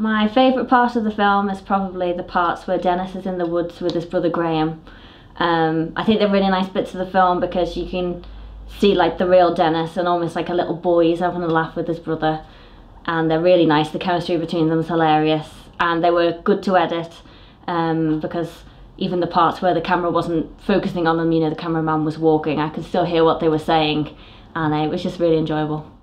My favourite part of the film is probably the parts where Dennis is in the woods with his brother Graham. Um, I think they're really nice bits of the film because you can see like the real Dennis and almost like a little boy. He's having a laugh with his brother. And they're really nice. The chemistry between them is hilarious. And they were good to edit um, because even the parts where the camera wasn't focusing on them you know the cameraman was walking. I could still hear what they were saying. And uh, it was just really enjoyable.